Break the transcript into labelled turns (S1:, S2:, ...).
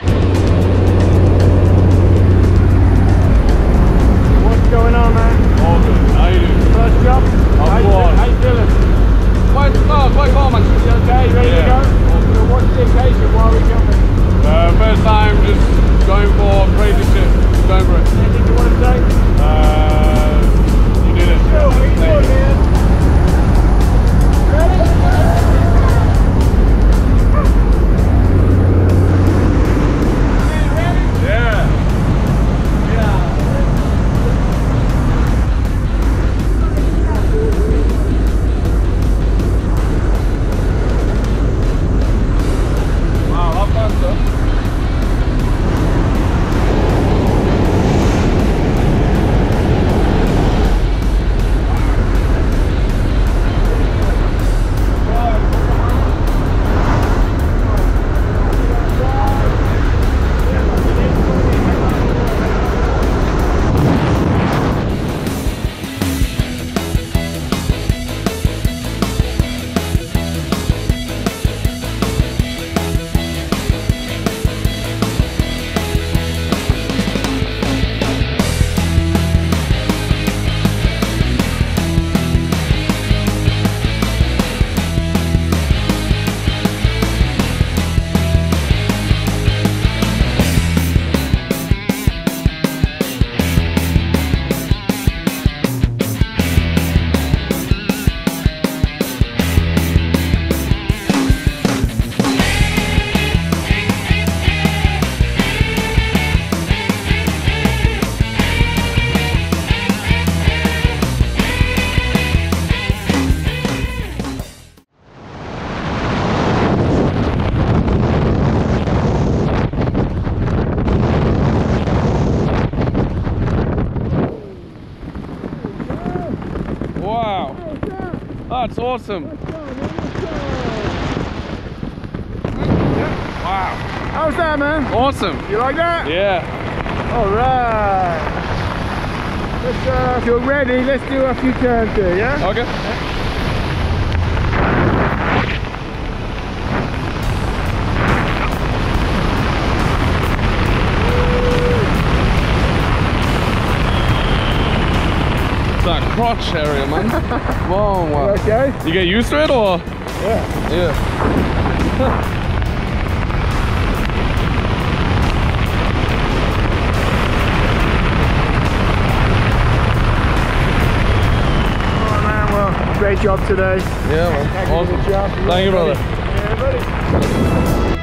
S1: What's
S2: Wow. That's awesome. Wow.
S1: How's that, man?
S2: Awesome.
S1: You like that?
S2: Yeah.
S1: All right. Let's, uh, if you're ready, let's do a few turns here, yeah?
S2: Okay. Crotch area, man. Wow.
S1: Okay.
S2: You get used to it or?
S1: Yeah.
S2: Yeah.
S1: Man, well, great job today.
S2: Yeah, man. Awesome.
S1: job.
S2: Thank you, brother.
S1: Yeah, buddy.